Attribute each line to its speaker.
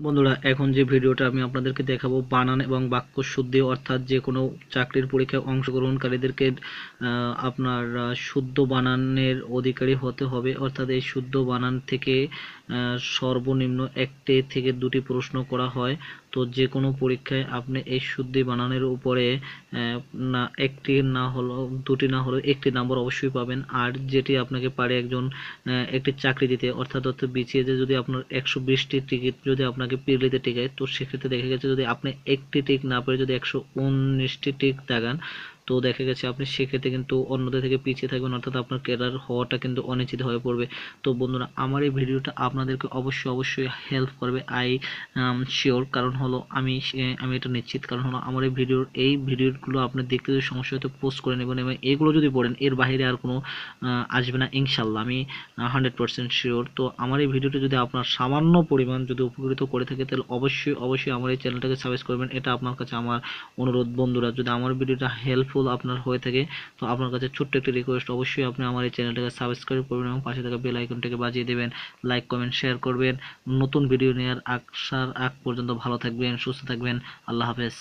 Speaker 1: বন্ধুরা, এখন যে ভিডিওটা আমি আপনাদেরকে দেখাবো, বানান এবং বাক্য শুদ্ধি, অর্থাৎ যে কোনো চাকরির পরীক্ষায় অংশগ্রহণকারীদেরকে আপনার শুদ্ধ বানানের অধিকারী হতে হবে। অর্থাৎ এই শুদ্ধ বানান থেকে সর্বনিম্ন একটি থেকে দুটি প্রশ্ন করা হয়। তো যে কোনো পরীক্ষায় আপনি এই শুদ্ধি বানানের উপরে না, একটি না হলো, দুটি না হলো একটি নাম্বার অবশ্যই পাবেন। আর যেটি আপনাকে পারে একজন একটি চাকরি দিতে, অর্থাৎ অর্থ বিছিয়ে যদি আপনার একশো বিশটি টিকিট যদি আপনাকে পিরলিতে টিকায়, তো সেক্ষেত্রে দেখা গেছে যদি আপনি একটি টিক না পেরে যদি একশো উনিশটি টিক দাগান তো দেখা গেছে আপনি সেক্ষেত্রে কিন্তু অন্যদের থেকে পিছিয়ে থাকবেন, অর্থাৎ আপনার ক্যারিয়ার হওয়াটা কিন্তু অনিশ্চিত হয়ে পড়বে। তো বন্ধুরা, আমার এই ভিডিওটা আপনাদেরকে অবশ্যই অবশ্যই হেল্প করবে আই শিওর কারণ হলো আমি আমি এটা নিশ্চিত। কারণ হলো আমার এই ভিডিওর এই ভিডিওগুলো আপনি দেখতে যদি সমস্যা হয়তো পোস্ট করে নেবেন এবং এগুলো যদি পড়েন, এর বাইরে আর কোনো আসবে না ইনশাল্লাহ আমি হান্ড্রেড পার্সেন্ট শিওর তো আমার এই ভিডিওটা যদি আপনার সামান্য পরিমাণ যদি উপকৃত করে থাকে, তাহলে অবশ্যই অবশ্যই আমার এই চ্যানেলটাকে সাবস্ক্রাইব করবেন। এটা আপনার কাছে আমার অনুরোধ। বন্ধুরা, যদি আমার ভিডিওটা হেল্পফুল আপনার হয়ে থাকে। তো আপনার কাছে ছোট্ট একটি রিকোয়েস্ট অবশ্যই আপনি আমার এই চ্যানেলটাকে সাবস্ক্রাইব করবেন এবং পাশে থাকা বেল আইকনটাকে বাজিয়ে দেবেন। লাইক কমেন্ট শেয়ার করবেন। নতুন ভিডিও নেওয়ার আসার আগ পর্যন্ত ভালো থাকবেন, সুস্থ থাকবেন। আল্লাহ হাফেজ।